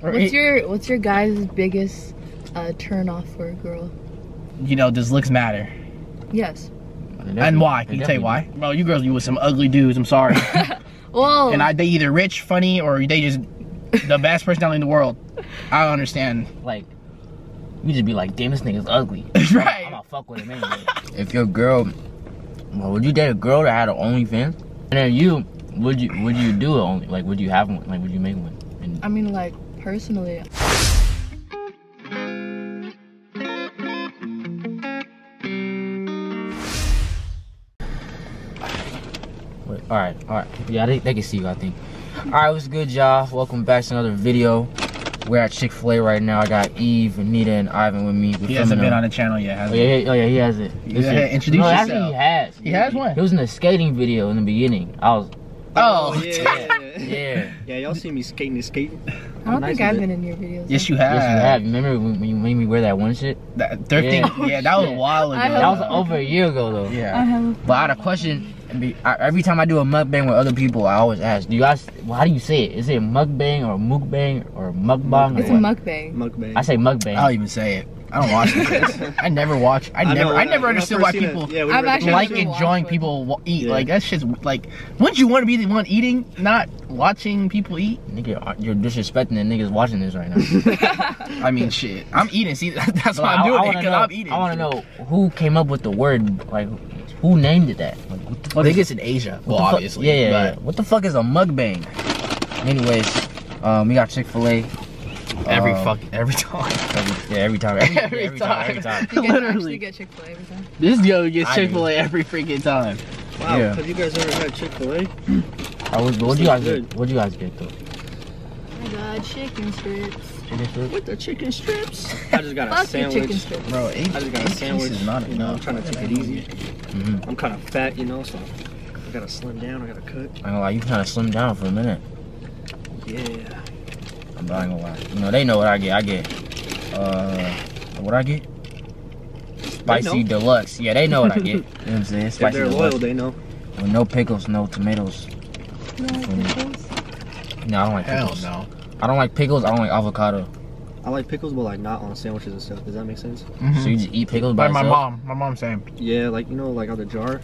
What's your What's your guy's biggest uh, turn off for a girl? You know, does looks matter? Yes. And why? Can you tell you why? Bro, you girls, you with some ugly dudes. I'm sorry. Well, and I, they either rich, funny, or they just the best personality in the world. I don't understand. Like, you just be like, damn, this nigga's ugly. right. I'm gonna fuck with him anyway. if your girl, well, would you date a girl that had an OnlyFans? And then you, would you would you do it only? Like, would you have one? Like, would you make one? And I mean, like personally, Wait, all right, all right. Yeah, they, they can see you, I think. All right, what's good, y'all? Welcome back to another video. We're at Chick Fil A right now. I got Eve, Anita, and Ivan with me. We're He hasn't filming been on the channel yet, has Oh he? yeah, yeah, oh yeah, he has it. Go ahead, introduce no, actually he has. He has one. It was in the skating video in the beginning. I was, Oh. oh, yeah. yeah. Yeah, y'all see me skating and skating. I don't Nice think I've been in your videos. Yes, you have. Yes, you have. Remember when when you made me wear that one shit? That thrifting. Yeah, that was a while ago. That was over a year ago though. I Yeah. have. But I had a question. and be- I- Every time I do a mukbang with other people, I always ask, "Do you guys? Well, how do you say it? Is it mukbang or mukbang or mukbang? It's or a what? mukbang. Mukbang. I say mukbang. I don't even say it. I don't watch this. I never watch. I, I never. know, I never understood why seen it- people yeah, we I've actually like enjoying one. people wa- eat. Yeah. Like that's just like. Wouldn't you want to be the one eating, not watching people eat? Nigga, uh, you're disrespecting the niggas watching this right now. I mean, shit. I'm eating. See, that's So why I'm doing I it wanna because know- I'm eating. I want to know who came up with the word. Like, who named it that? Like, what the I think is it's in Asia. What Well, the fuck- obviously. Yeah, yeah, but yeah. What the fuck is a mukbang? Anyways, um, we got Chick Fil A. Every Um, fuck, every time. Every, yeah, every time. Every, Every every time. Every time. You can Literally. get Chick Fil A every time. This yo gets Chick Fil A every freaking time. Wow, Yeah. have you guys ever had Chick Fil A? I was, what do you guys Good. get? What do you guys get though? I got chicken strips. Chicken strip? With the chicken strips. I just got a Fuck your chicken sandwich. strips. Bro, eight, I just got a sandwich. pieces is not you know, I'm trying to take it easy. Mm-hmm. I'm kind of fat, you know, so I gotta slim down. I gotta cut. I ain't gonna you kind of slimmed down for a minute. Yeah. But I ain't gonna lie. You know, they know what I get. I get, uh, what I get? Spicy deluxe. Yeah, they know what I get. you know what I'm saying? If Spicy they're deluxe. loyal, they know. With no pickles, no tomatoes. You know, like pickles? No, I don't like Hell pickles. no. I don't like pickles. I don't like avocado. I like pickles, but like not on sandwiches and stuff. Does that make sense? So you just eat pickles by Like my itself? mom. My mom's saying. Yeah, like you know, like out the jar.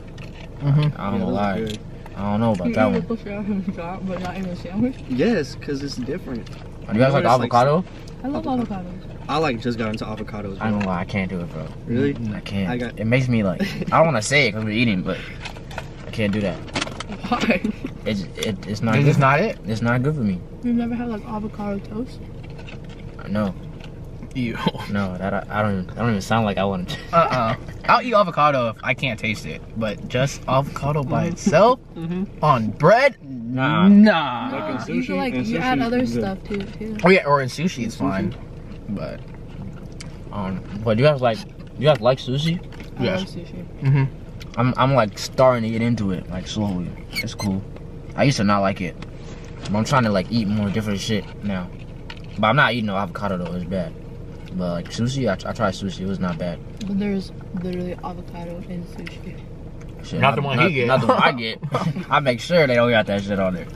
Mm-hmm. I don't yeah, know those lie. I don't know about You that eat one. a buffet in a jar, but not in a sandwich. Yes, because it's different. Do you guys like know, like- avocado? I love avocados. I like just got into avocados. I ain't Bro. gonna lie, I can't do it, bro. Really? I can't. I got- It makes me like, I don't want to say it because we're eating, but I can't do that. Why? It's it, it's not. This good not it. It's not good for me. You've never had like avocado toast? No, Ew. no, that I, I don't. Even, I don't even sound like I want to. Uh uh. I'll eat avocado if I can't taste it, but just avocado by itself Mm-hmm. on bread, Nah. nah. Like in No, you sushi? like And you sushi add other good. stuff too. too. Oh yeah, or in sushi it's Sushi? fine, but Um, but you guys like, you guys like sushi? I Yes. love sushi. mm-hmm. I'm I'm like starting to get into it, like slowly. It's cool. I used to not like it, but I'm trying to like eat more different shit now. But I'm not eating no avocado though. It's bad. But like sushi, I, I tried sushi. It was not bad. But there's literally avocado in sushi. Shit, Not the one he not, get. Not the one I get. I make sure they don't got that shit on there.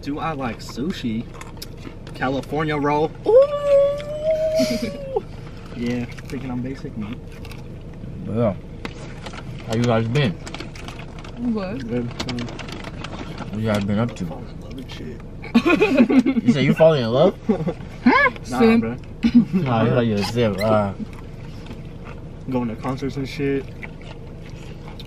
Do I like sushi? California roll. Ooh. Yeah, thinking I'm basic, man. But yeah. How you guys been? What? Good. What you guys been up to? falling in love with shit. You say you falling in love? Nah, Sim. bro. Nah, you like you a zip. Uh, Going to concerts and shit.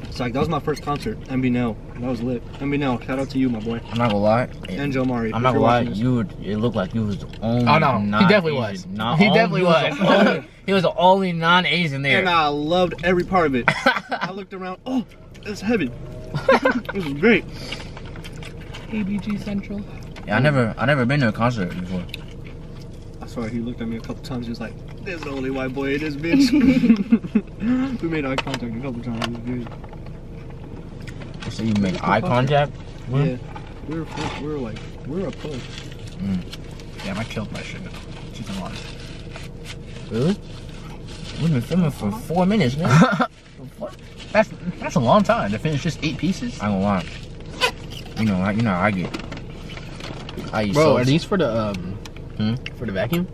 It's like that was my first concert. MB Nell. That was lit. MB Nell. Shout out to you, my boy. I'm not gonna lie. And Joe Mari. I'm not gonna lie. You would. It looked like you was the only. Oh, no. He definitely non-Asian- was. non- He only- definitely the was. only- he was the only non-Asian there. And I loved every part of it. I looked around. Oh, it's heaven. it was great. ABG Central. Yeah, I never, I never been to a concert before. I swear he looked at me a couple times. He was like, "There's the only white boy in this bitch." we made eye contact a couple times. It was good. So you make eye contact? Yeah, we were we were like we were a push. Damn, I killed my shit. She's alive. Really? We've been filming for four minutes now. what? That's that's a long time to finish just eight pieces. I ain't gonna lie. You know, I, you know I get. I eat Bro, salts. are these for the um Hmm? for the vacuum?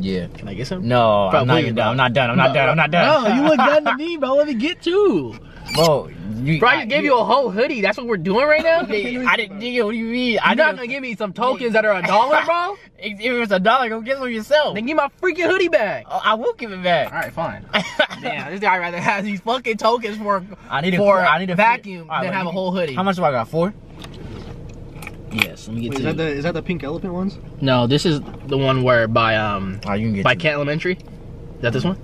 Yeah. Can I get some? No, Bro, I'm not even done. I'm not done. I'm not done. I'm not done. No, you look done to me, bro. Let me get two. Bro, you, Bro, I just gave you a whole hoodie. That's what we're doing right now. I didn't. Nigga, what do you mean? I'm I not gonna give me some tokens that are a dollar, bro. If it's a dollar, go get some yourself. Then give me my freaking hoodie back. Oh, I will give it back. All right, fine. Damn, this guy rather has these fucking tokens for I need a for I need a vacuum All right, than wait, have a whole hoodie. How much do I got? Four. Yes, let me get Wait, to is that the is that the pink elephant ones? No, this is the one where by um Oh, you can get. by two. Kent Elementary. Is that this one?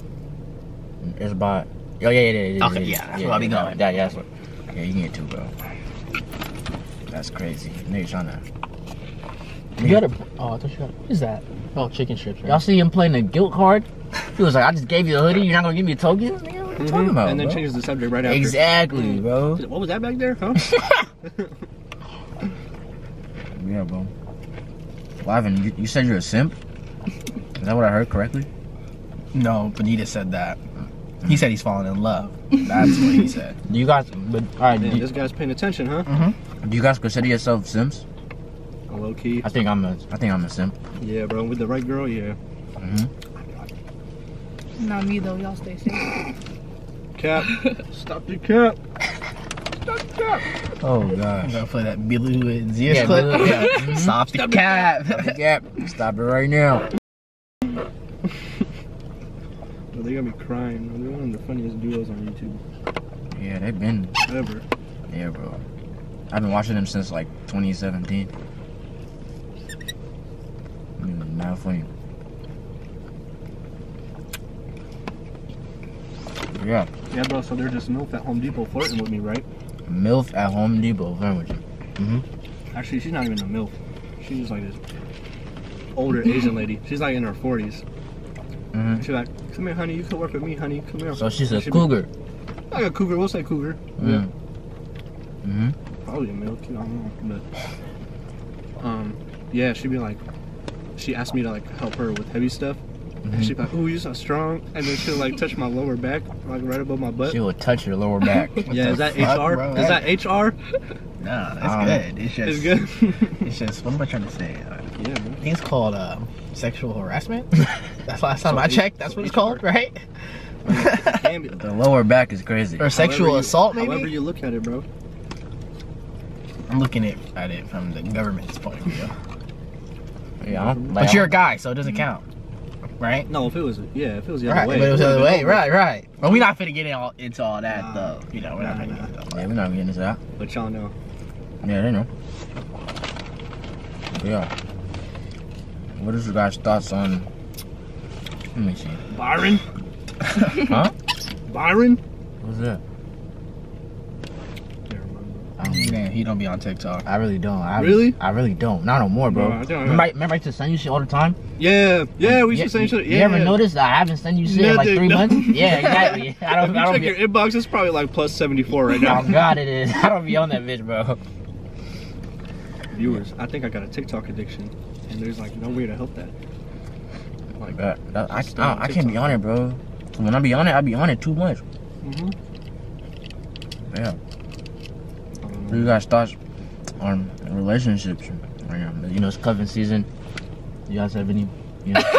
It's about. Oh yeah, yeah, yeah. yeah Okay, yeah, that's where I'll be going. Yeah, yeah, that's what. Yeah, you can get two, bro. That's crazy. Nigga trying to. You got a oh, I thought you got. What is that? Oh, chicken strips. Right? Y'all see him playing the guilt card? He was like, I just gave you a hoodie. You're not gonna give me a token? Nigga, what you talking about? and then bro? changes the subject right after. Exactly, bro. What was that back there? Huh? Yeah, bro. Lavin, you, you said you're a simp? Is that what I heard correctly? No, Benita said that. He said he's falling in love. That's what he said. Do you guys, but all right, Damn, do, this guy's paying attention, huh? Mhm. Do you guys consider yourself simps? Low key. I think I'm a, I think I'm a simp. Yeah, bro. With the right girl, yeah. hmm Not me though. Y'all stay safe. Cap. Stop the cap. Oh I'm gonna play that Billy and Zia's Yeah, clip. Billy, yeah. Stop the cap. Yep. Stop it right now. Bro, they got me crying. They're one of the funniest duos on YouTube Yeah, they've been. ever. Yeah, bro. I've been watching them since like 2017. Mm, Not funny. Yeah, Yeah, bro. So they're just milf at Home Depot flirting with me, right? MILF at Home Depot. Fine with you. Actually, she's not even a milf. She's just like this older Asian lady. She's like in her 40s. hmm She's like, "Come here, honey. You can work with me, honey. Come here." So she's a She be- cougar. Like a cougar. We'll say cougar. Mm. hmm Probably a milk. I don't know, but um, yeah, she'd be like, she asked me to like help her with heavy stuff. Mm-hmm. And she'd be like, "Ooh, you're so strong," and then she'll like touch my lower back, like right above my butt. She will touch your lower back. yeah, is that fuck, HR? bro? Is that HR? No, that's Um, good. It's just It's good. It's just what am I trying to say? Uh, yeah, I think it's called uh, sexual harassment. That's last time So I checked. That's so what it's HR. called, right? The lower back is crazy. or sexual However you- assault, maybe. However you look at it, bro. I'm looking at, at it from the government's point of view. Yeah, I don't, like, But you're a guy, so it doesn't count, right? No, if it was, yeah, if it was the Right, other way. but it was the other way, would've right, right. But we're not finna get in all, into all that, Nah. though. You know, we're not Nah, gonna nah. get into all Yeah, that. we're not getting into that. But y'all know. Yeah, they know. Yeah. What is your guys' thoughts on? Let me see. Byron. Huh? Byron. What's that? Never mind, I don't know. Man, he don't be on TikTok. I really don't. I Really? I really don't. Not no more, bro. No, I don't. remember, I, remember I used to send you shit all the time. Yeah, yeah, we Yeah, should say you, shit. You Yeah. ever noticed that I haven't sent you shit in like three no. months? Yeah, exactly. I don't. If I don't check be, your inbox, it's probably like plus 74 right Oh now. God, it is. I don't be on that bitch, bro. Viewers, I think I got a TikTok addiction, and there's like no way to help that. Like, That- that- I, Stay I, I can't be on it, bro. When I be on it, I be on it too much. hmm Yeah. I don't What know. You guys thoughts on relationships right now? Um, you know, it's cuffing season. You guys have any? You know,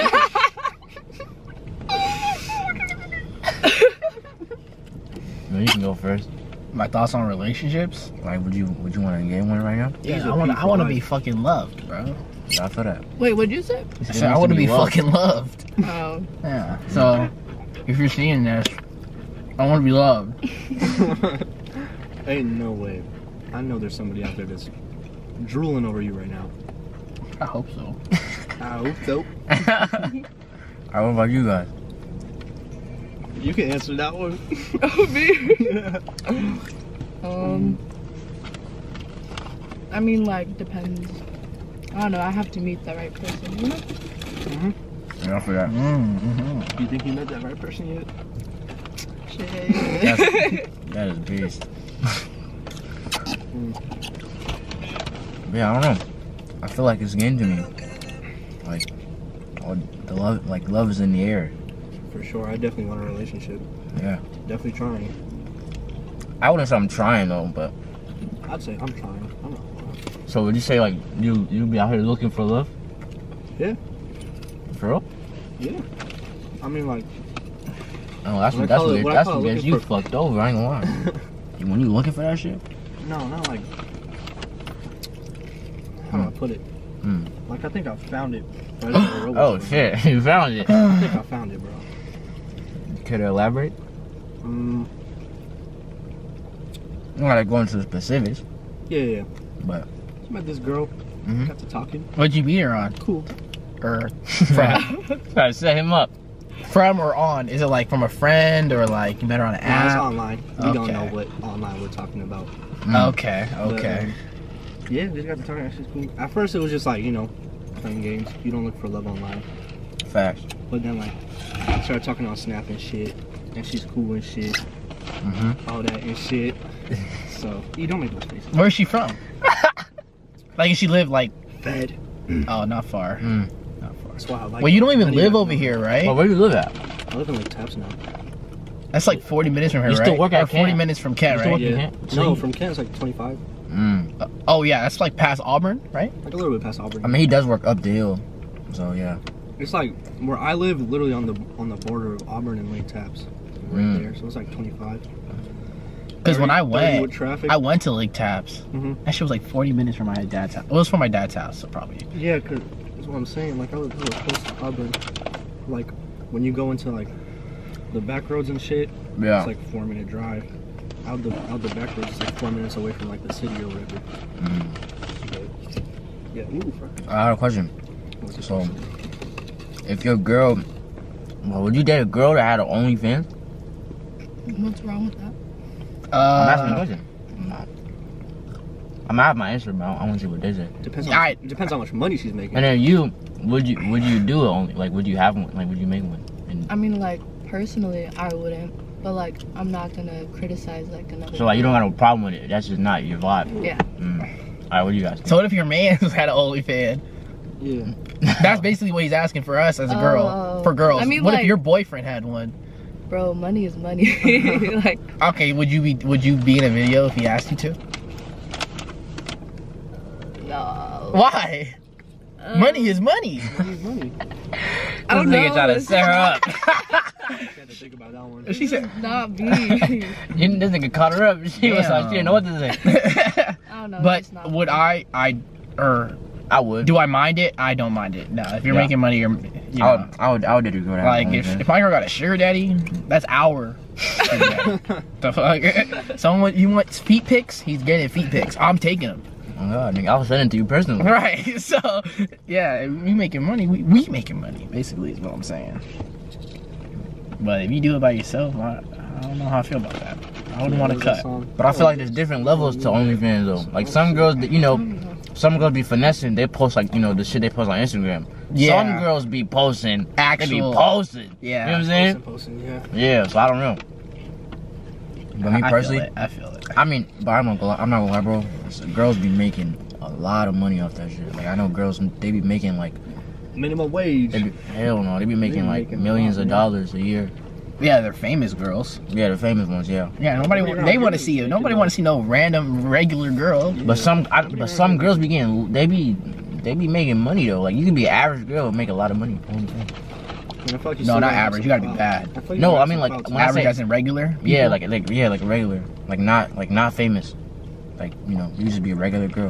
No, you can go first. My thoughts on relationships? Like, would you would you want to get one right now? Yeah, I want to. I want to be fucking loved, bro. Yeah, I feel that. Wait, what'd you say? I said I want to be fucking loved. Oh, Yeah. So, if you're seeing this, I want to be loved. Ain't no way. I know there's somebody out there that's drooling over you right now. I hope so. I hope so. Alright, what about you guys? You can answer that one. oh me. um, I mean, like depends. I don't know. I have to meet the right person. You know? Yeah, I forgot. Mm-hmm. Do you think you met that right person yet? Shit. That's, that is beast. Yeah, I don't know. I feel like it's getting to me. Like, all the love, like love is in the air. For sure. I definitely want a relationship. Yeah. Definitely trying. I wouldn't say I'm trying though, but I'd say I'm trying. I'm not lying. So would you say like you you be out here looking for love? Yeah. For real? Yeah. I mean, like, Oh, that's What that's call it- weird. what That's call it You for- fucked over. I ain't gonna lie. when you looking for that shit? No, not like. How do I put it? Hmm. Like, I think I found it. but I don't know where it Oh shit, you found it. I think I found it, bro. Could you elaborate? Mm, I'm not like going to the specifics, yeah, yeah. but Just met this girl. Mhm. Got to talking. What'd you meet her on? Cool. Or from? try to set him up. from or on? Is it like from a friend or like you met her on an Nah, it's app? online. We don't know what online we're talking about. Mm. Okay, But, okay. um, yeah, we just got to talking. That's just cool. At first, it was just like you know, playing games. You don't look for love online. Facts. But then like, I started talking on Snap and shit, and she's cool and shit, Mm-hmm. all that and shit. so you don't make those faces. Where's she from? like, if she live like, Fed. oh, not far. Mm. Not far. That's why I like. Well, you don't even live over here, right? Well, where do you live at? I live in Lake Tapps now. That's like 40 minutes from here, You right? still work at or 40 Kent? minutes from Kent, You right? Yeah. Kent? No, from Kent it's like 25. Mm. Uh, oh yeah, that's like past Auburn, right? Like a little bit past Auburn. I mean, he does work up the hill, so yeah. it's like where I live, literally on the on the border of Auburn and Lake Tapps, right Mm. there. So it's like 25. Because when I 30 went, with traffic. I went to Lake Tapps. Mhm. That shit was like 40 minutes from my dad's house. It was from my dad's house, so probably. Yeah, cause that's what I'm saying. Like I live, I live close to Auburn. Like when you go into like the back roads and shit, Yeah. it's like four minute drive. Out the out the back roads, it's like four minutes away from like the city or whatever. Mm. Yeah, ooh. I have a question. What's So- question? If your girl, well, would you date a girl that had an OnlyFans? What's wrong with that? I'm asking a Uh, question. I'm gonna have my answer, but I want to see what they say. depends. On, I- it depends how much money she's making. And then you, would you would you do it only? Like, would you have one? Like, would you make one? And I mean, like personally, I wouldn't, but like I'm not gonna criticize like another. so like, you don't have no problem with it. That's just not your vibe. Yeah. Mm. All right, what do you guys? so what if your man had an OnlyFans? Yeah. That's basically what he's asking for us as a girl. Oh. for girls. I mean, what if your boyfriend had one? Bro, money is money. like, Okay, would you be would you be in a video if he asked you to? no. Why? Um, money is money. Money is money. I don't This nigga know. try to set her up. To think about that one. she said. Not me. You- this nigga caught her up. She was like, she didn't know what to say. I don't know. but not would me. I? I or I would. do I mind it? I don't mind it. No, if you're Yeah. making money, you're. You I would. I would. I would date a girl that like if, if my girl got a sugar daddy, that's our. the fuck? Someone you want feet pics? He's getting feet pics. I'm taking them. Oh God, nigga, I was sending it to you personally. Right. So yeah, we making money. We, we making money. Basically, is what I'm saying. But if you do it by yourself, I, I don't know how I feel about that. I wouldn't want to cut. But I feel like there's different levels to OnlyFans though. Like some girls, that you know, some girls be finessing. They post like you know the shit they post on Instagram. Yeah. Some girls be posting. Actual- They be posting. Yeah. You know what I'm saying? Posting, yeah. Yeah. So I don't know. But me I personally, feel it. I feel it. I mean, but I'm not gonna lie, I'm not gonna lie, bro. So girls be making a lot of money off that shit. Like I know girls, they be making like, Minimum wage. they be, hell no, they be making be like making millions of dollars a year. Yeah, they're famous girls. Yeah, the famous ones, yeah. Yeah, nobody. Nobody they want to see you. Nobody want to see no random regular girl. But some, I, but some girls be getting, they be, they be making money though. Like you can be an average girl and make a lot of money. And I feel like you No, not average. You gotta be bad. I like No, I mean, like, some when I Average say- as in regular. Yeah, like like yeah, like regular, like not like not famous, like you know, you just be a regular girl.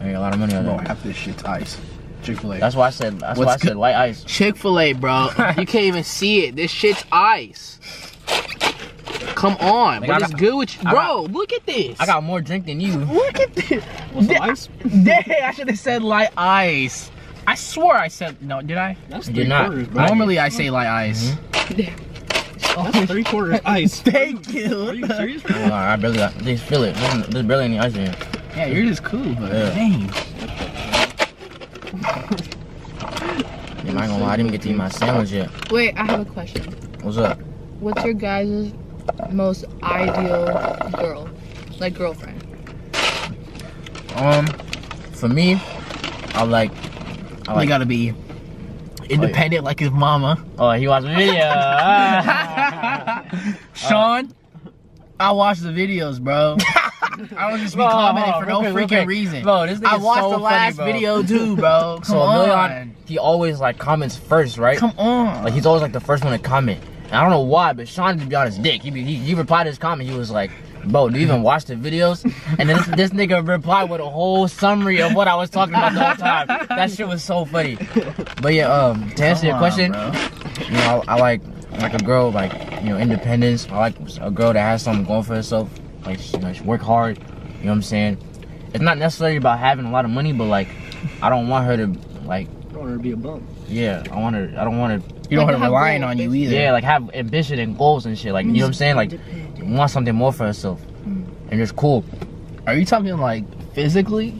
Make a lot of money on Bro, that. half this shit's ice. Chick Fil A. That's why I said. That's What's why I said good- light ice. Chick Fil A, bro. you can't even see it. This shit's ice. Come on, Like, what I is got- good with you, I bro? look at this. I got more drink than you. Look at this. What's the ice? dang, I should have said light ice. I swore I said no. Did I? That's You three did not. quarters, bro. Normally I say light ice. That's three quarters ice. Thank Are you. you serious, bro? Nah, I barely got. Just feel it. There's, there's barely any ice in here. Yeah, you're just cool, but Yeah. dang. Am I gonna lie? I didn't get to eat my sandwich yet. Wait, I have a question. What's up? What's your guys' most ideal girl, like girlfriend? Um, for me, I like. I I gotta be independent like his mama. Oh, he watched the video. Sean, I watch the videos, bro. I don't just be Bro, commenting hold for no real freaking real reason. Bro, this I watched so the funny, last bro. video too, bro. Come So. Emilion, he always like comments first, right? Come on. Like he's always like the first one to comment. And I don't know why, but Sean to be on his dick. He, he he replied to his comment. He was like, "Bro, do you even watch the videos?" And then this, this nigga replied with a whole summary of what I was talking about the whole time. That shit was so funny. But yeah, um, to answer Come your question, bro. you know, I, I like like a girl like you know independence. I like a girl that has something going for herself. Like she, like, she work hard. You know what I'm saying? It's not necessarily about having a lot of money, but like I don't want her to like don't want her to be a bum. yeah. I want her. I don't want her. You don't Like want to her have relying on you either. Yeah, like have ambition and goals and shit. Like you know what I'm saying? Like want something more for herself, Mm. and it's cool. Are you talking like physically?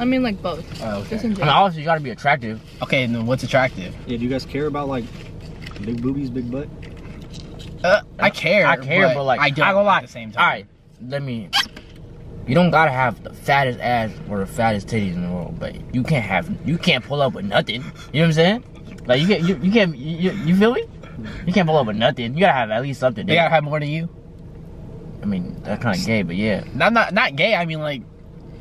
I mean, like both. Oh, Just okay. I mean, obviously you gotta be attractive. Okay, then what's attractive? Yeah, do you guys care about like big boobies, big butt? Uh, I care. I care, but, like I don't I gonna lie. at the same time. All right, let me. You don't gotta have the fattest ass or the fattest titties in the world, but you can't have you can't pull up with nothing. You know what I'm saying? Like you can't you, you can't you, you feel me? You can't pull up with nothing. You gotta have at least something. They gotta have more than you. I mean, that's kind of gay, but yeah. Not not not gay. I mean like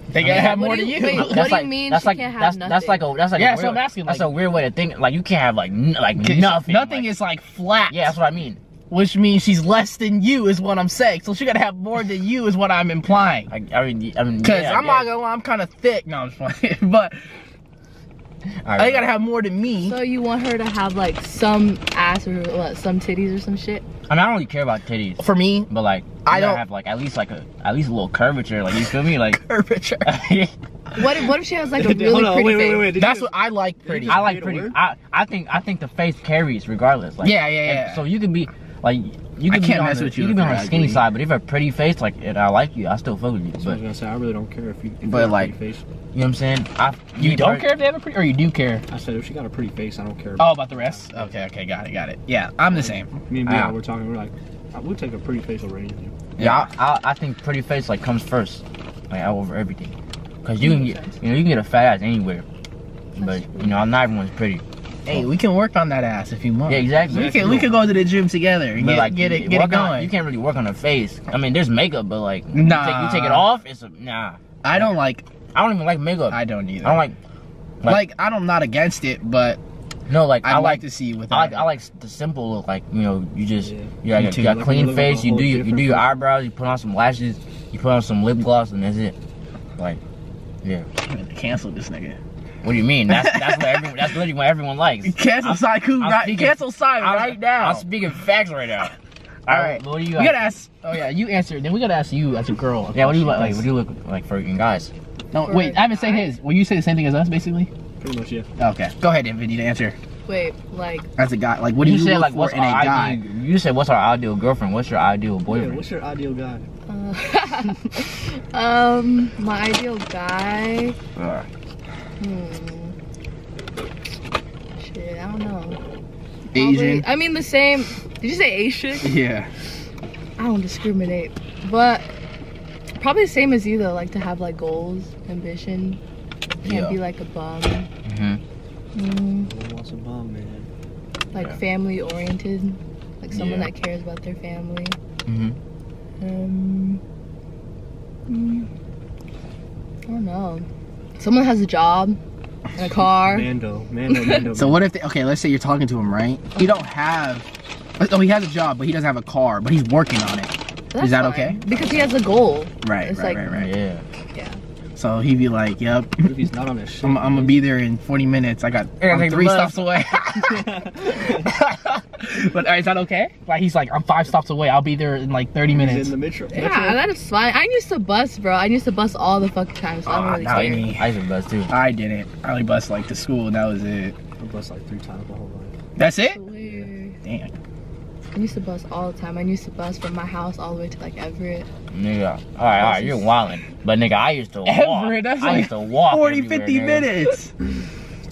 they I gotta mean, have more do than you- you. wait, That's what do you like, mean That's she like can't have that's that's like a that's like Yeah, a so I'm asking, that's like- a weird way to think. Like you can't have like n- like 'Cause nothing. Nothing like- is like flat. Yeah, that's what I mean. Which means she's less than you is what I'm saying. So she gotta have more than you is what I'm implying. I, I mean, I mean, Cause yeah, I I'm not gonna lie, I'm kind of thick. No, I'm just playing. but All they right. gotta have more than me. So you want her to have like some ass or what, some titties or some shit? I mean, I don't really care about titties, For me, but like, I I don't don't- have like at least like a at least a little curvature. Like you feel me? Like, curvature. What if, what if she has like a really Hold on, pretty wait, wait, face? wait. Did That's you, what I like. Pretty. I like pretty. I I think I think the face carries regardless. Like, Yeah, yeah, yeah. So you can be like you can be can't on mess the, with you you can be on the skinny side, but if you have a pretty face, like and I like you, I still fuck with you. I was gonna say I really don't care if you. If But, you have a like- pretty face. know what I'm saying? I you me don't per- care if they have a pretty, or you do care? I said if she got a pretty face, I don't care. Oh, about the rest? Okay, okay, got it, got it. Yeah, I'm the same. Me and Bia, Ah. we're talking. We're like, I would take a pretty face over anything. Yeah, I, I, I think pretty face like comes first, like over everything. Cause you can get, you know, you can get a fat ass anywhere, but you know, not everyone's pretty. Hey, we can work on that ass if you want. Yeah, exactly. We can we can go to the gym together and get, like, get it you get it work on- going. you can't really work on the face. I mean, there's makeup, but like, Nah. you, take, you take it off, it's a, nah. I don't like. I don't even like makeup. I, I don't either. I don't like, like, like- I'm not against it, but no, like I'd I like, like, to see with. I like, I like the simple look. Like you know, you just, Yeah. you got, Me you got Like, clean like face. a You do your, you do your eyebrows. You put on some lashes. You put on some lip gloss, and that's it. Like, yeah. cancel this nigga. What do you mean? That's that's what everyone. That's literally what everyone likes. Cancel I'm- Saiku right. speaking- cancel Simon I'm- right now. I'm speaking facts right now. All right. What do you? we got? gotta ask. Oh yeah, you answer. Then we gotta ask you as a girl. Yeah. What do you like? Like, what do you look like for guys? No, wait. I haven't said his. Will you say the same thing as us, basically? Pretty much, yeah. Okay. Go ahead, then, Vinny, to answer. Wait, like As a guy, like, what do you, said look like for what's in a our guy? ideal? You said what's our ideal girlfriend? What's your ideal Yeah, boyfriend? what's your ideal guy? uh, um my ideal guy. Uh, Hmm. Shit, I don't know. Asian. Probably- I mean the same. Did you say Asian? Yeah. I don't discriminate, but probably the same as you though. Like to have like goals, ambition. Can't Yeah. be like a bum. mhm. Mm, No one wants a bum, man. like Yeah. family oriented. Like someone Yeah. that cares about their family. Mhm. Um, mm, I don't know. Someone has a job and a car. Mando, Mando, Mando. So what if? They, okay, let's say you're talking to him, right? He don't have. Oh, he has a job, but he doesn't have a car, but he's working on it. That's Is that fine, okay? Because he has a goal. Right, It's right, like- right, right. Yeah. Yeah. So he'd be like, "Yep, he's not on his shit? I'm, I'm gonna be there in 40 minutes. I got I'm three stops away." but uh, is that okay? Like he's like, "I'm five stops away. I'll be there in like 30 He's minutes." in the metro. Yeah, metro? that is fine. I used to bus, bro. I used to bus all the fucking time, so I Ah, don't really care. me. I used to bust too. I didn't. I only bus like to school, and that was it. I bust like three times my whole life. That's it. Weird. Damn. I used to bus all the time. I used to bus from my house all the way to like Everett. Nigga. All right, all right. You're wildin'. But nigga, I used to walk. Everett, that's I like used to walk 40, 50 nigga. minutes.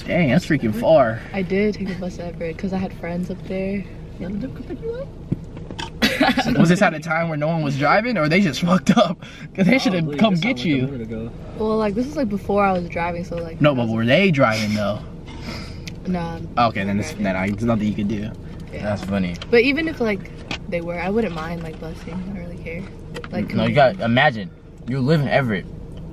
Dang, that's freaking far. I did take the bus to Everett because I had friends up there. Was this at a time where no one was driving, or they just fucked up? Cause they should have Probably. come get sounded like you. well, like this was like before I was driving, so like No, but were they driving though? nah. Okay, then it's, then I, there's nothing you could do. Yeah. That's funny. But even if like they were, I wouldn't mind like busing. I don't really care. Like No, you got imagine you live in Everett,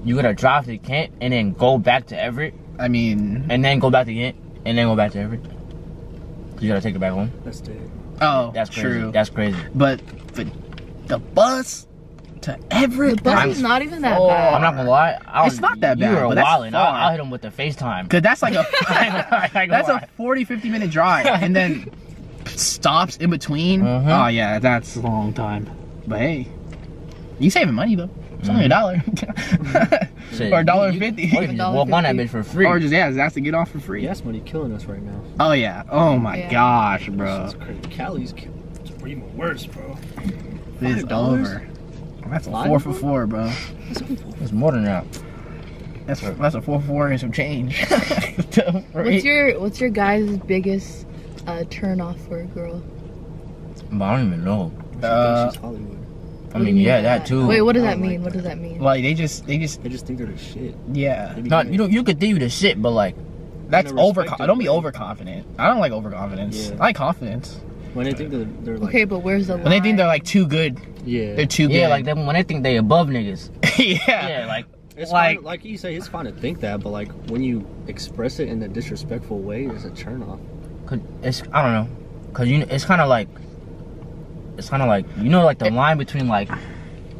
you gotta drive to Kent and then go back to Everett I mean, and then go back to Kent and then go back to Everett. 'Cause you gotta take it back home. That's it. oh, That's crazy. true. That's crazy. but the, the bus to Everett. The bus I'm- is not even that Oh, bad. I'm not gonna lie. I It's not that bad, You were but that's wildin'. I'll. I'll hit him with the FaceTime. Cause that's like a That's that's a 40, 50 minute drive, and then stops in between. Uh-huh. Oh yeah, that's a long time. But hey, you saving money though. It's only a dollar, Shit, or a dollar fifty, Or you can just walk on that bitch for free. or just yeah, that's to get off for free. Gas money killing us right now. Oh yeah. Oh my Yeah. gosh, bro. It's crazy. Cali's kill- it's even worse, bro. It's $5? over. That's a Five four for four, bro. It's more than that. That's a, that's a four for four and some change. What's your What's your guys' biggest uh, turn off for a girl? But I don't even know. She Uh, thinks she's Hollywood. I What mean, yeah, mean that too. Wait, what does that don't like mean? What that. does that mean? like they just they just They just think they're the shit. yeah. They be No, you don't. You could think you the shit, but like, That's Kinda over. respect it, Don't be but- overconfident. I don't like overconfidence. Yeah. I like confidence. When they think they're, they're like, Okay, but where's the line? When they think they're like too good, yeah, they're too good. yeah, good. like them when they think they above niggas. yeah. Yeah, like it's like- fine, like you say, it's fine to think that, but like when you express it in a disrespectful way, it's a turn off. Cause it's I don't know, cause you it's kind of like it's kind of like you know like the line between like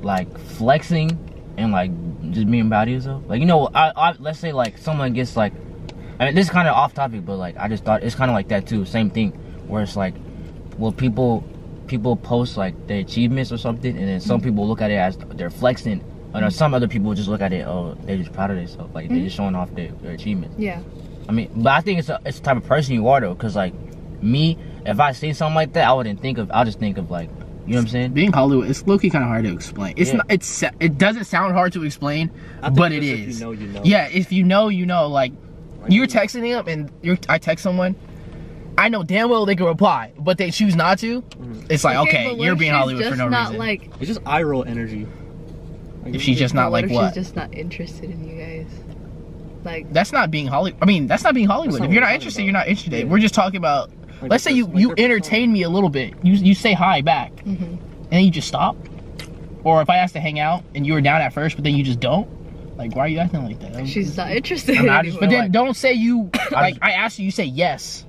like flexing and like just being proud of yourself. Like you know, I, I let's say like someone gets like I mean this is kind of off topic, but like I just thought it's kind of like that too. Same thing where it's like well people people post like their achievements or something, and then some mm-hmm. people look at it as they're flexing. And mm-hmm. some other people just look at it, oh, they're just proud of themselves, like they're mm-hmm. just showing off their, their achievements. Yeah. I mean, but I think it's a, it's the type of person you are though, cause like me, if I see something like that, I wouldn't think of. I'll just think of like, you know what I'm saying? Being Hollywood, it's low key kind of hard to explain. It's Yeah. not. It's it doesn't sound hard to explain, but it is. if. You know, you know. Yeah, if you know, you know. Like Like, you're texting them, and you're I text someone. I know damn well they can reply, but they choose not to. Mhm. It's like okay, but what you're being Hollywood for no not reason. Like, It's just eye roll energy. Like, if she's just not like what? she's just not interested in you guys? Like, That's not being Hollywood. I mean, that's not being Hollywood. not if you're not interested, talking you're not interested. Yeah. We're just talking about. like let's say you like you their entertain me a little bit. You you say hi back, mhm. and then you just stop. Or if I ask to hang out and you were down at first, but then you just don't. Like, why are you acting like that? she's not interested. I mean, I just But then like- don't say you like I asked you, you say yes.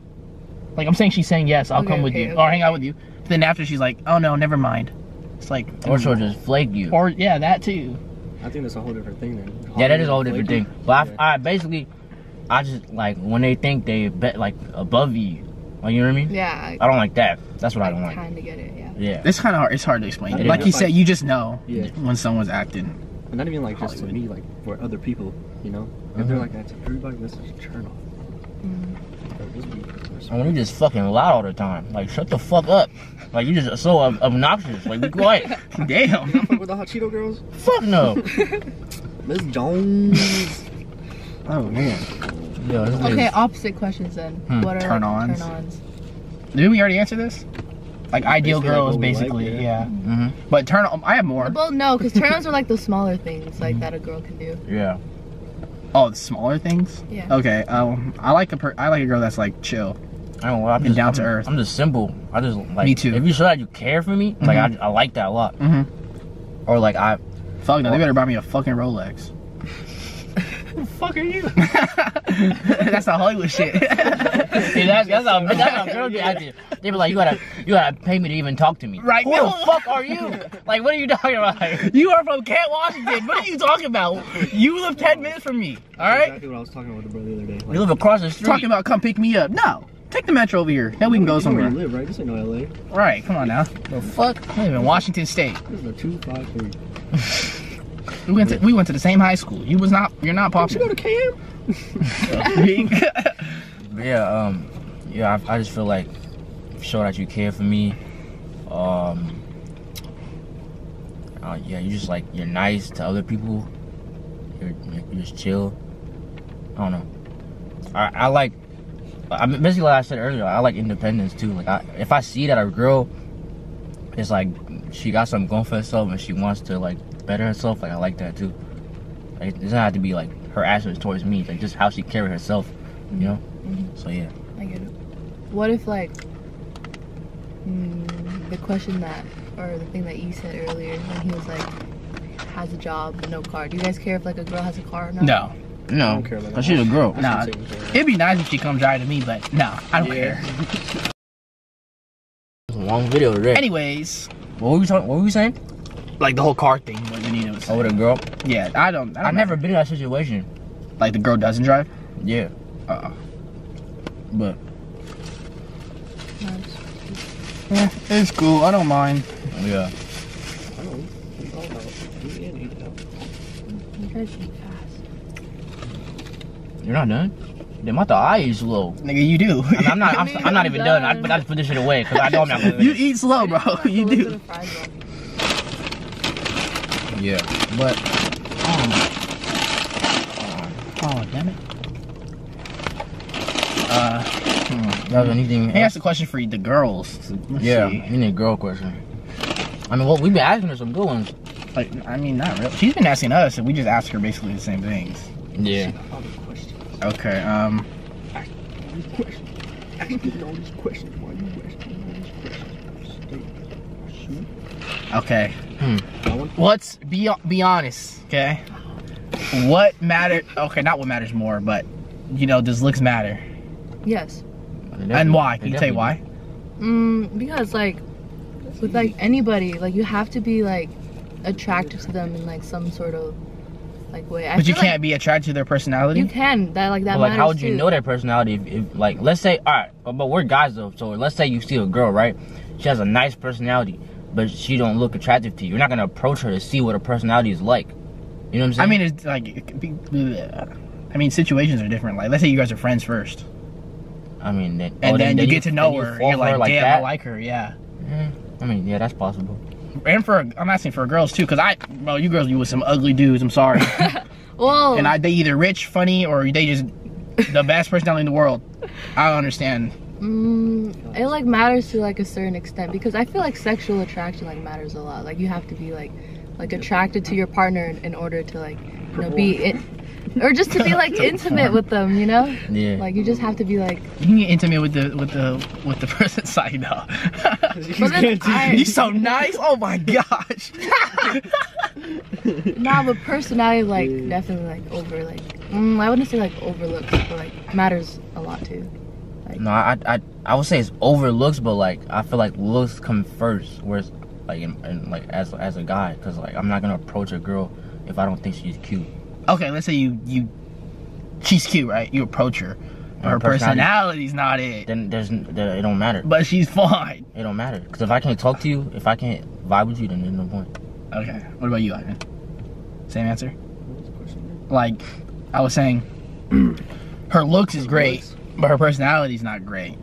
Like I'm saying she's saying yes, I'll Okay, come with okay, you. okay. Or hang out with you. But then after she's like, Oh no, never mind. It's like Or she'll just flake you. Or yeah, that too. I think that's a whole different thing then. yeah, that is a whole different flaky. thing. But Yeah. I, I basically, I just like when they think they bet like above you. Like you know what I mean? Yeah, I, I don't like that. That's what I I don't like. kind of get it. Yeah. Yeah. It's kinda hard it's hard to explain. It Like is. you said, you just know Yeah. when someone's acting. And not even like just to me, like for other people, you know? If they're Mhm. like that to everybody, that's just a turn off. Mm. But just be And when you just fucking loud all the time, like shut the fuck up. Like you just so ob- obnoxious. Like be quiet. Damn. You not fuck with the hot Cheeto girls? fuck no. Miss Jones. Oh man. Yo, this Okay, is- opposite questions then. Hmm, What are turn-ons. Turn-ons. Did we already answer this? Like ideal Basically, like girls what we like, basically, yeah. yeah. Mhm. But turn on I have more. Well, no, because turn-ons are like the smaller things like that a girl can do. Yeah. Oh, the smaller things? Yeah. Okay. Um I like a per- I like a girl that's like chill. I don't know. I'm And just down to I'm- earth. I'm just simple. I just like. Me too. If you show that you care for me, like Mhm. I, I like that a lot. Mm-hmm. Or like I. Fuck no, they better buy me a fucking Rolex. Who the fuck are you? that's the Hollywood shit. See, that's that's how that's how girls get acting. They be like, you gotta you gotta pay me to even talk to me. Right. Who the fuck are you? Like, what are you talking about? You are from Kent, Washington. What are you talking about? You live 10 minutes from me. All right? Exactly what I was talking about with the brother the other day. You live across the street. Talking about come pick me up. No. Take the metro over here. Then we can go You know where somewhere. you live, right? This ain't no LA. Right. Come on now. the fuck. I live in Washington State. This is a two five three. We went to we went to the same high school. You was not. You're not Don't you go to KM? But yeah, um, yeah, I, I just feel like show that you care for me. Um, uh, yeah, you just like you're nice to other people. You're, you're just chill. I don't know. I, I like. I mean, basically, like I said earlier, I like independence too. Like, I, if I see that a girl is like she got something going for herself and she wants to like better herself, like I like that too. Like, it doesn't have to be like her actions towards me, like just how she carry herself, you know. Mhm. So yeah. I get it. What if like mm, the question that or the thing that you said earlier when he was like has a job, but no car. Do you guys care if like a girl has a car or not? No. No, don't care about cause she's a girl. That's Nah. It'd be nice if she comes right to me, but no, I don't Yeah. care. Long video today. Anyways, What were you talking? What were you saying? like the whole car thing, what Janina was saying. Over the girl. Yeah, I don't. I, I don't never been in that situation. like the girl doesn't drive. Yeah, Uh. but Nice. Yeah, it's cool. I don't mind. yeah. I don't. It's all about eat in, eat out. You guys eat fast. You're not done. Damn, I thought I eat slow. Nigga, you do. I mean, I'm not. I'm, I'm not even done. I, done. but I just put this shit away because I know I'm not gonna. you eat slow, bro. You do. bit of fries on. Yeah, but um, Oh damn it. Uh, hmm. that was anything. Hey, else? that's a question for the girls. Let's Yeah, see. you need a girl question. I mean, well, we've been asking her some good ones. Like, I mean, not really. She's been asking us, and we just ask her basically the same things. Yeah. All the questions. Okay. Um. All these questions. Asking all these questions. Why you asking all these questions? Okay. That one? What's be be honest? Okay. What matter? Okay, not what matters more, but you know, does looks matter? Yes. And why? Can you tell you why? Mm, because like with like anybody, like you have to be like attracted to them in like some sort of like way. I But you can't be attracted to their personality. You can. That like that But like, how would you too. know their personality? If, if like, let's say, all right, but, but we're guys though. So let's say you see a girl, right? She has a nice personality, but she don't look attractive to you. You're not gonna approach her to see what her personality is like. You know what I'm saying? I mean, it's like, it could be. I mean, situations are different. Like, let's say you guys are friends first, I mean, then, and oh, then, you get to know then you her. fall You're for her like, damn, I like her. Yeah. Eh, I mean, yeah, that's possible. And for I'm asking for girls too, cause I, bro, you girls, you with some ugly dudes. I'm sorry. Whoa. and I, they either rich, funny, or they just the best personality in the world. I don't understand. mm, it like matters to like a certain extent because I feel like sexual attraction like matters a lot. Like you have to be like like attracted to your partner in, in order to like you know be it or just to be like intimate with them. You know, Yeah. like you just have to be like. You can get intimate with the with the with the person side though. He's But then getting to I- you. So nice. Oh my gosh. Nah, but personality like definitely like over like mm, I wouldn't say like overlooks, but like matters a lot too. Like, no, I, I, I would say it's overlooks, but like I feel like looks come first. Whereas, like, in, in like as as a guy, because like I'm not gonna approach a girl if I don't think she's cute. Okay, let's say you you she's cute, right? You approach her. Her Her personality- personality's not it. Then there's it don't matter. But she's fine. It don't matter. Because if I can't talk to you, if I can't vibe with you, then there's no point. Okay. What about you, Ivan? Same answer? Like I was saying her looks is great, but her personality's not great.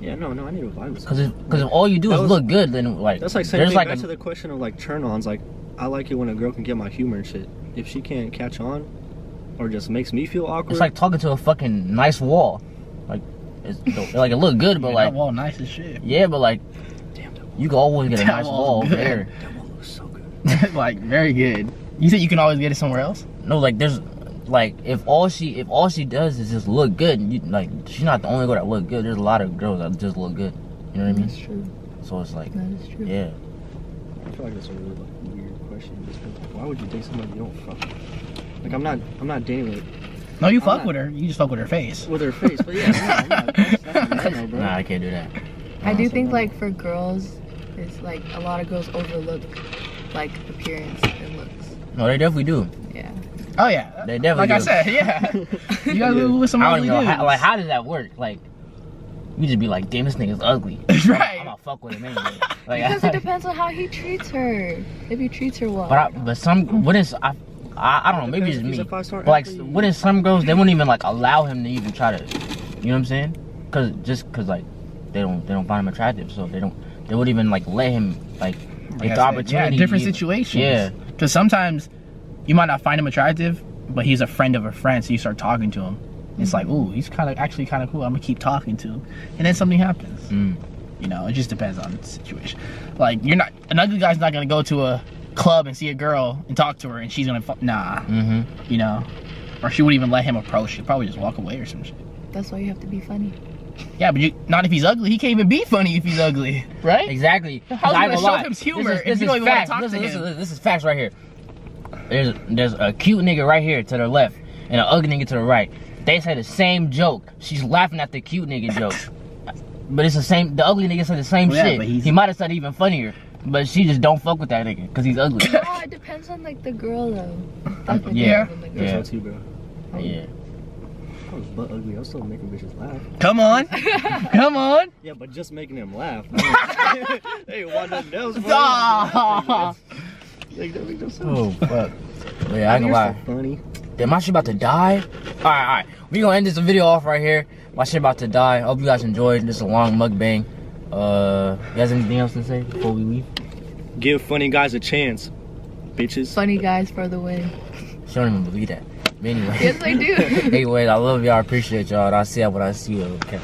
Yeah, no, no, I need to vibe with Because if, cause if all you do That is was- look good, then like That's like same there's like back a, to the question of like turn-ons. Like, I like it when a girl can get my humor and shit. If she can't catch on, or just makes me feel awkward, it's like talking to a fucking nice wall. Like it's like it look good, but Yeah, like that wall nice as shit. yeah, but like damn, that wall, you can always get a nice wall over good. there. that wall looks so good. like very good. You said you can always get it somewhere else? No, like there's like if all she if all she does is just look good, you, like she's not the only girl that look good. There's a lot of girls that just look good. You know what I mean? That's true. So it's like That is true. yeah. I feel like that's a really why would you date somebody you don't fuck? with? Like, I'm not, I'm not dating with, No, you I'm fuck not- with her. You just fuck with her face. with her face, but yeah, I'm not, I'm not, that's, that's a no, bro. Nah, I can't do that. I do think like for girls, it's like a lot of girls overlook like appearance and looks. No, they definitely do. Yeah. Oh yeah. They definitely like I said, yeah. You gotta live with some I don't know how, like how does that work? Like you just be like, damn, this nigga's ugly. right. I'm gonna fuck with him anyway. Like, Because it depends on how he treats her. If he treats her well. but I, but some wouldn't I, I I don't know maybe it's Depends if he's me. a But like athlete. wouldn't some girls they won't even like allow him to even try to, you know what I'm saying? Cause just cause like they don't they don't find him attractive, so they don't they wouldn't even like let him like get Yes, the opportunity. Yeah, different situations. Yeah. Because sometimes you might not find him attractive, but he's a friend of a friend, so you start talking to him. It's like, ooh, he's kind of actually kind of cool. I'm gonna keep talking to him, and then something happens. Mm. You know, it just depends on the situation. Like, you're not an ugly guy's not gonna go to a club and see a girl and talk to her, and she's gonna fu- nah, Mm-hmm. you know, or she wouldn't even let him approach. She'd probably just walk away or some shit. That's why you have to be funny. Yeah, but you, not if he's ugly. He can't even be funny if he's ugly, right? Exactly. How's I you gonna lie. show him humor This is, if this you don't even wanna facts. talk Listen, to listen, him? listen, this is facts right here. there's there's a cute nigga right here to the left and an ugly nigga to the right. They say the same joke. She's laughing at the cute nigga joke. But it's the same. The ugly nigga said the same Well, yeah, shit. but he might have said even funnier, but she just don't fuck with that nigga because he's ugly. Oh, it depends on like the girl though. Definitely yeah, depends the girl. Yeah. so too, bro. yeah. I was butt ugly. I was still making bitches laugh. Come on, come on. Yeah, but just making them laugh. they want nothing else, bro. Ah. Like, that makes no sense. Oh fuck. Yeah, I ain't You're lie. so funny. Damn, my shit about to die. Alright, alright. We gonna end this video off right here. My shit about to die. Hope you guys enjoyed. This is a long mukbang. Uh, you guys anything else to say before we leave? Give funny guys a chance, bitches. Funny guys for the win. She don't even believe that. But anyway. Yes, I do. Anyways, I love y'all. I appreciate y'all. I'll see y'all when I see you. Okay.